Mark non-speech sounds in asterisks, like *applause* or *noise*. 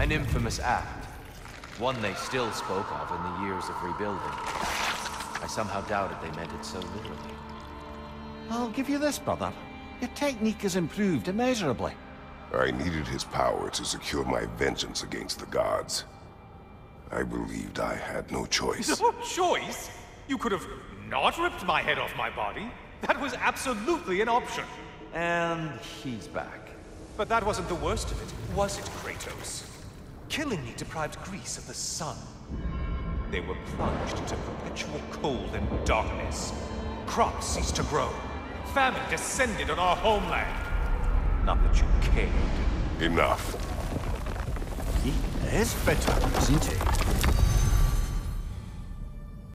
An infamous act. One they still spoke of in the years of rebuilding. I somehow doubted they meant it so literally. I'll give you this, brother. Your technique has improved immeasurably. I needed his power to secure my vengeance against the gods. I believed I had no choice. No *laughs* choice? You could have not ripped my head off my body. That was absolutely an option. And he's back. But that wasn't the worst of it, was it, Kratos? Killing me deprived Greece of the sun. They were plunged into perpetual cold and darkness. Crops ceased to grow. Famine descended on our homeland. Not that you cared. Enough. He is bitter, isn't he?